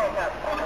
Mike up.